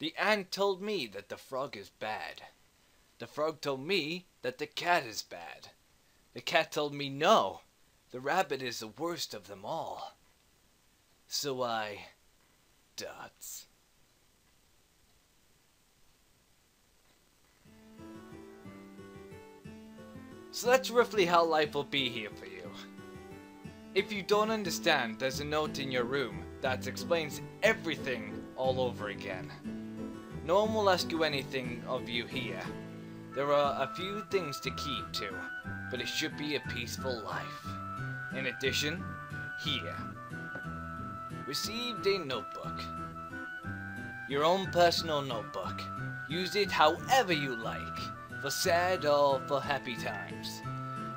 The ant told me that the frog is bad. The frog told me that the cat is bad. The cat told me no, the rabbit is the worst of them all. So I... dots. So that's roughly how life will be here for you. If you don't understand, there's a note in your room that explains everything all over again. No one will ask you anything of you here. There are a few things to keep to, but it should be a peaceful life. In addition, here. Received a notebook. Your own personal notebook. Use it however you like, for sad or for happy times.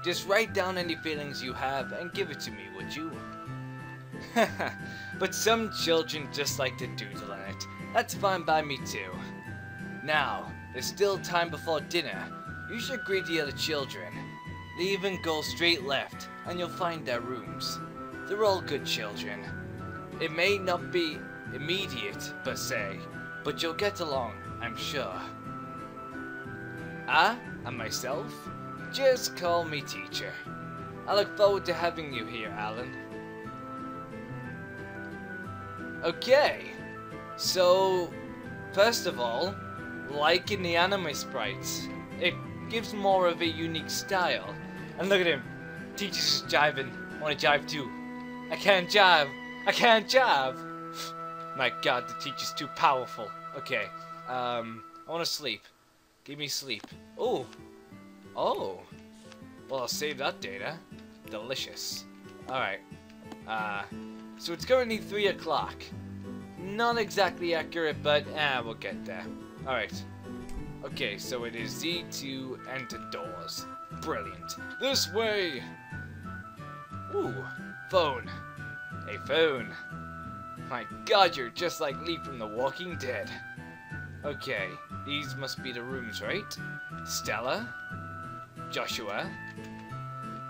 Just write down any feelings you have and give it to me, would you? but some children just like to doodle. That's fine by me too. Now, there's still time before dinner. You should greet the other children. Leave and go straight left, and you'll find their rooms. They're all good children. It may not be immediate, per se, but you'll get along, I'm sure. Ah, and myself? Just call me teacher. I look forward to having you here, Allen. Okay, so, first of all, like in the anime sprites, it gives more of a unique style. And look at him, teacher's just jiving. I wanna jive too. I can't jive. I can't jive. My god, the teacher's too powerful. Okay, um, I wanna sleep. Give me sleep. Oh, oh. Well, I'll save that data. Delicious. Alright. Uh, so it's currently 3 o'clock. Not exactly accurate, but ah, we'll get there. Alright. Okay, so it is Z to enter doors. Brilliant. This way! Ooh, phone. A phone. My god, you're just like Lee from The Walking Dead. Okay, these must be the rooms, right? Stella, Joshua,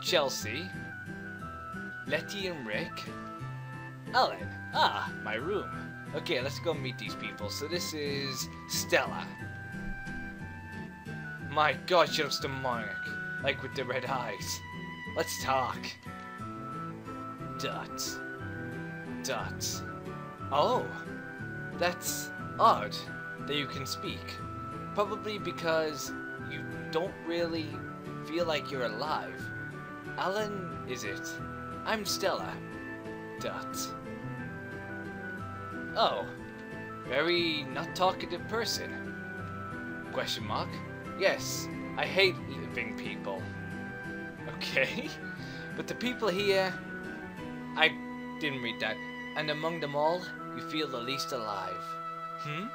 Chelsea, Letty and Rick, Allen. Ah, my room. Okay, let's go meet these people. So this is Stella. My god, she looks demonic. Like with the red eyes. Let's talk. Dots. Dots. Oh, that's odd that you can speak. Probably because you don't really feel like you're alive. Allen, is it? I'm Stella. Dots. Oh, very not talkative person. Question mark? Yes, I hate living people. Okay, but the people here, I didn't read that. And among them all, you feel the least alive. Hmm?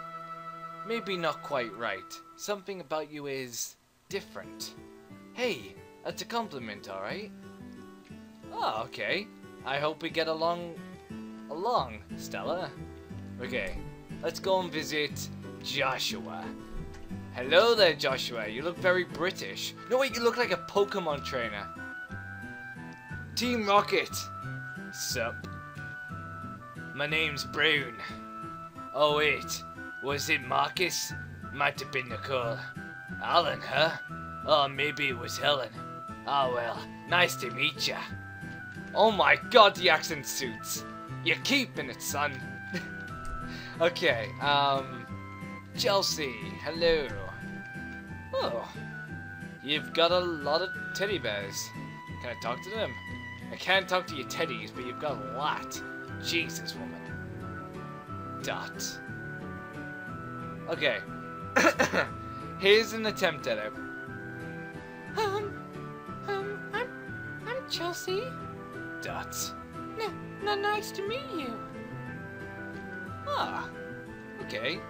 Maybe not quite right. Something about you is different. Hey, that's a compliment, alright? Oh, okay. I hope we get along along, Stella. Okay, let's go and visit Joshua. Hello there, Joshua. You look very British. No, wait, you look like a Pokemon trainer. Team Rocket. Sup? My name's Brown. Oh, wait. Was it Marcus? Might have been Nicole. Allen, huh? Oh, maybe it was Helen. Oh, well. Nice to meet ya. Oh my god, the accent suits. You're keeping it, son. Okay, um... Chelsea, hello. Oh. You've got a lot of teddy bears. Can I talk to them? I can't talk to your teddies, but you've got a lot. Jesus, woman. Dot. Okay. Here's an attempt at it. Um, um, I'm, I'm Chelsea. Dot. N nice to meet you. Ah. Okay.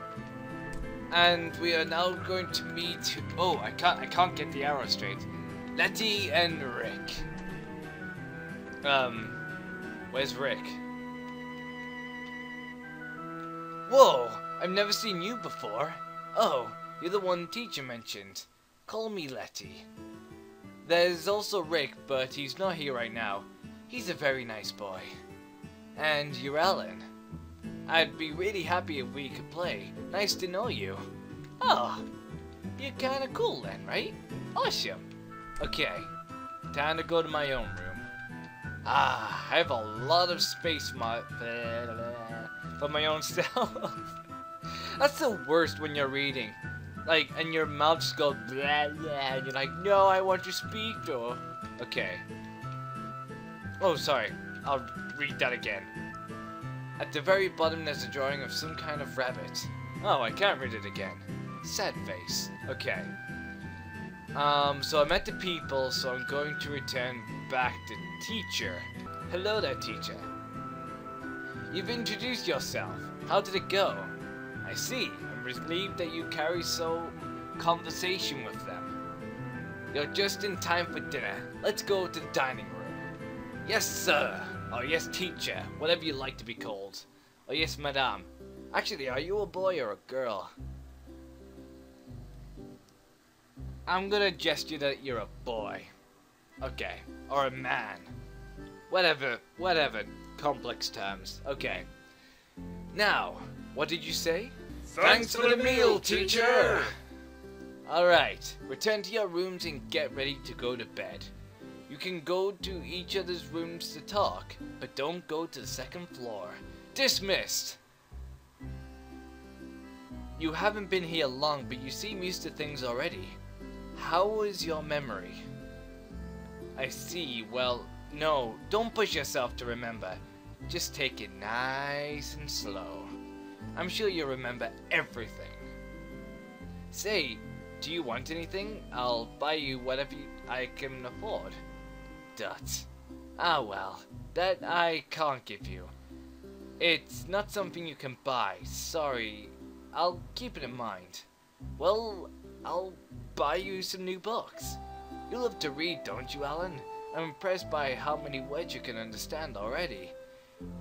And we are now going to meet. Oh, I can't. I can't get the arrow straight. Letty and Rick. Um, where's Rick? Whoa! I've never seen you before. Oh, you're the one teacher mentioned. Call me Letty. There's also Rick, but he's not here right now. He's a very nice boy. And you're Allen. I'd be really happy if we could play. Nice to know you. Oh, you're kinda cool then, right? Awesome. Okay, time to go to my own room. Ah, I have a lot of space for my, for my own self. That's the worst when you're reading. Like, and your mouth just goes blah, blah, and you're like, no, I want to speak though. Okay. Oh, sorry. I'll read that again. At the very bottom there's a drawing of some kind of rabbit. Oh, I can't read it again. Sad face. Okay. Um, so I met the people, so I'm going to return back to teacher. Hello there, teacher. You've introduced yourself. How did it go? I see. I'm relieved that you carry so conversation with them. You're just in time for dinner. Let's go to the dining room. Yes, sir. Or yes, teacher. Whatever you like to be called. Oh yes, madame. Actually, are you a boy or a girl? I'm gonna gesture that you're a boy. Okay. Or a man. Whatever, whatever. Complex terms. Okay. Now, what did you say? Thanks for the meal, teacher! Alright, return to your rooms and get ready to go to bed. You can go to each other's rooms to talk, but don't go to the second floor. Dismissed! You haven't been here long, but you seem used to things already. How is your memory? I see, well, no, don't push yourself to remember. Just take it nice and slow. I'm sure you'll remember everything. Say, do you want anything? I'll buy you whatever I can afford. Dut. Ah well, that I can't give you. It's not something you can buy, sorry. I'll keep it in mind. Well, I'll buy you some new books. You love to read, don't you, Allen? I'm impressed by how many words you can understand already.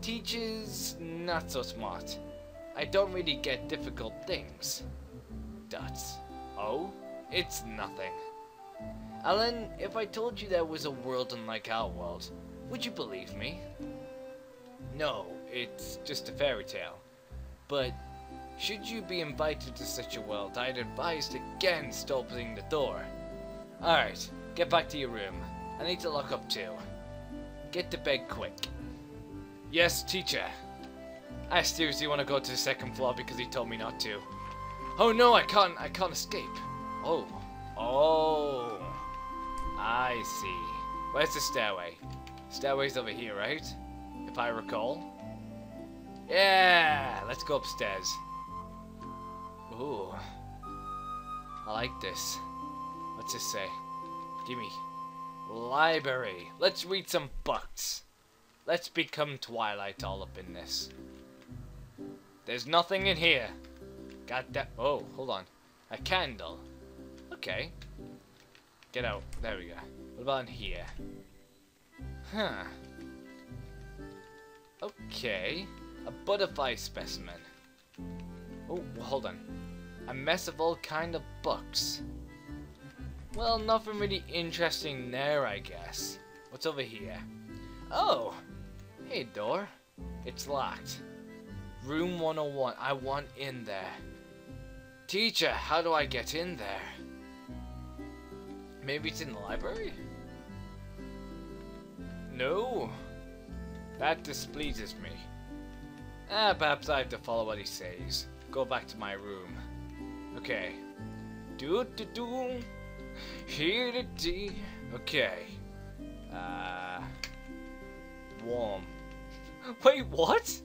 Teachers, not so smart. I don't really get difficult things. Dots. Oh? It's nothing. Allen, if I told you there was a world unlike our world, would you believe me? No, it's just a fairy tale. But should you be invited to such a world, I'd advise against opening the door. Alright, get back to your room. I need to lock up too. Get to bed quick. Yes, teacher. I seriously want to go to the second floor because he told me not to. Oh no, I can't, I can't escape. Oh, oh, I see. Where's the stairway? Stairway's over here, right? If I recall. Yeah, let's go upstairs. Ooh, I like this. What's this say? Gimme. Library. Let's read some books. Let's become Twilight all up in this. There's nothing in here. God damn. Oh, hold on. A candle. Okay. Get out. There we go. What about in here? Huh. Okay. A butterfly specimen. Oh, hold on. A mess of all kind of books. Well, nothing really interesting there, I guess. What's over here? Oh! Hey, door. It's locked. Room 101. I want in there. Teacher, how do I get in there? Maybe it's in the library? No. That displeases me. Ah, perhaps I have to follow what he says. Go back to my room. Okay. Do do do. Here to D. Okay. Uh. Warm. Wait, what?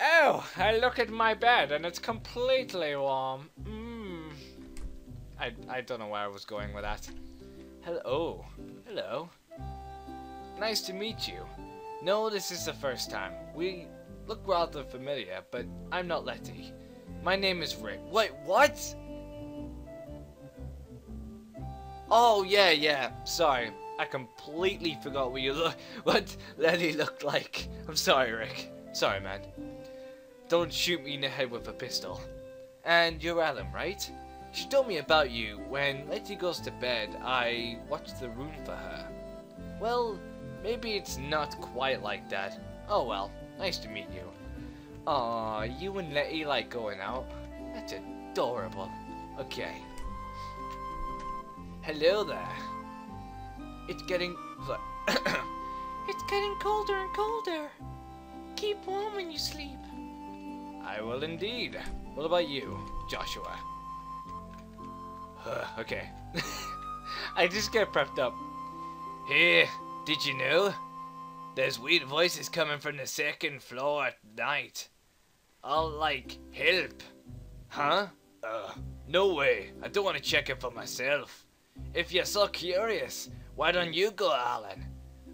Oh, I look at my bed and it's completely warm. Mmm. I, I don't know where I was going with that. Hello. Hello. Nice to meet you. No, this is the first time. We look rather familiar, but I'm not Letty. My name is Rick. Wait, what? Oh, yeah, yeah. Sorry. I completely forgot what you look what Letty looked like. I'm sorry, Rick. Sorry, man. Don't shoot me in the head with a pistol. And you're Allen, right? She told me about you. When Letty goes to bed, I watch the room for her. Well, maybe it's not quite like that. Oh well, nice to meet you. Aw, you and Letty like going out. That's adorable. Okay. Hello there. It's getting... It's getting colder and colder. Keep warm when you sleep. I will indeed. What about you, Joshua? Okay. I just get prepped up. Hey, did you know? There's weird voices coming from the second floor at night. All like, help. Huh? Uh, no way. I don't want to check it for myself. If you're so curious, why don't you go, Allen?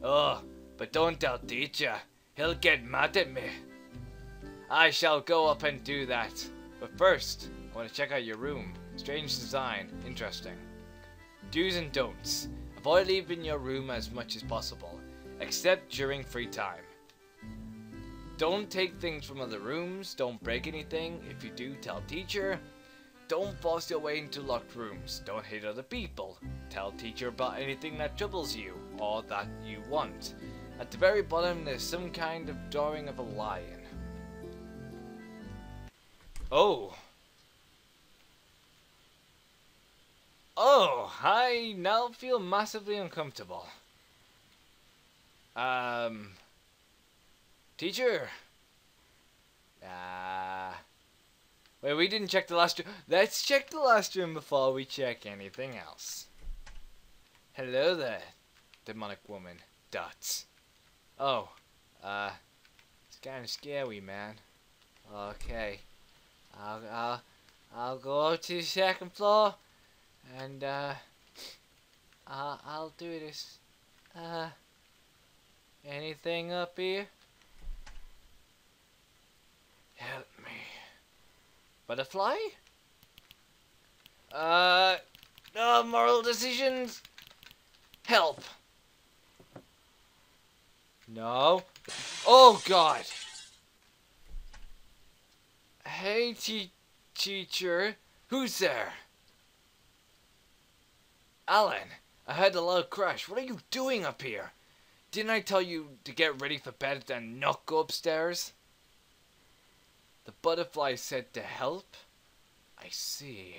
Oh, but don't tell teacher. He'll get mad at me. I shall go up and do that. But first, I want to check out your room. Strange design. Interesting. Do's and don'ts. Avoid leaving your room as much as possible, except during free time. Don't take things from other rooms. Don't break anything. If you do, tell teacher. Don't force your way into locked rooms. Don't hate other people. Tell teacher about anything that troubles you or that you want. At the very bottom, there's some kind of drawing of a lion. Oh. Oh, I now feel massively uncomfortable. Um. Teacher. Ah. Wait, we didn't check the last room. Let's check the last room before we check anything else. Hello there, demonic woman. Dots. Oh, uh, it's kind of scary, man. Okay, I'll I'll I'll go up to the second floor, and uh, I'll I'll do this. Uh, anything up here? Help me. Butterfly? Uh, no moral decisions. Help. No. Oh God. Hey, te teacher. Who's there? Allen, I heard a loud crash. What are you doing up here? Didn't I tell you to get ready for bed and not go upstairs? The butterfly said to help? I see.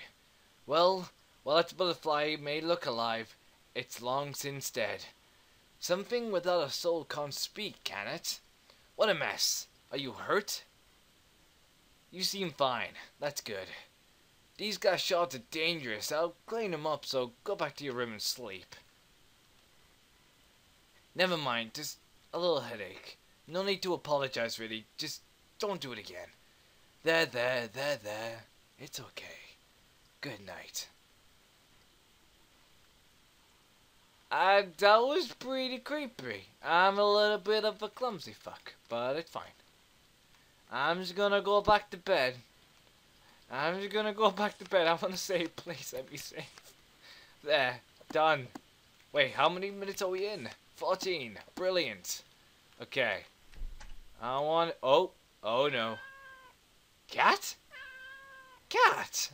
Well, while that butterfly may look alive, it's long since dead. Something without a soul can't speak, can it? What a mess. Are you hurt? You seem fine. That's good. These gas shots are dangerous. I'll clean them up, so go back to your room and sleep. Never mind, just a little headache. No need to apologize, really. Just don't do it again. There, there, there, there. It's okay. Good night. Uh, that was pretty creepy. I'm a little bit of a clumsy fuck, but it's fine. I'm just gonna go back to bed. I'm just gonna go back to bed. I wanna say, please let me safe. There, done. Wait, how many minutes are we in? 14. Brilliant. Okay. I want. Oh, oh no. Cat? Cat!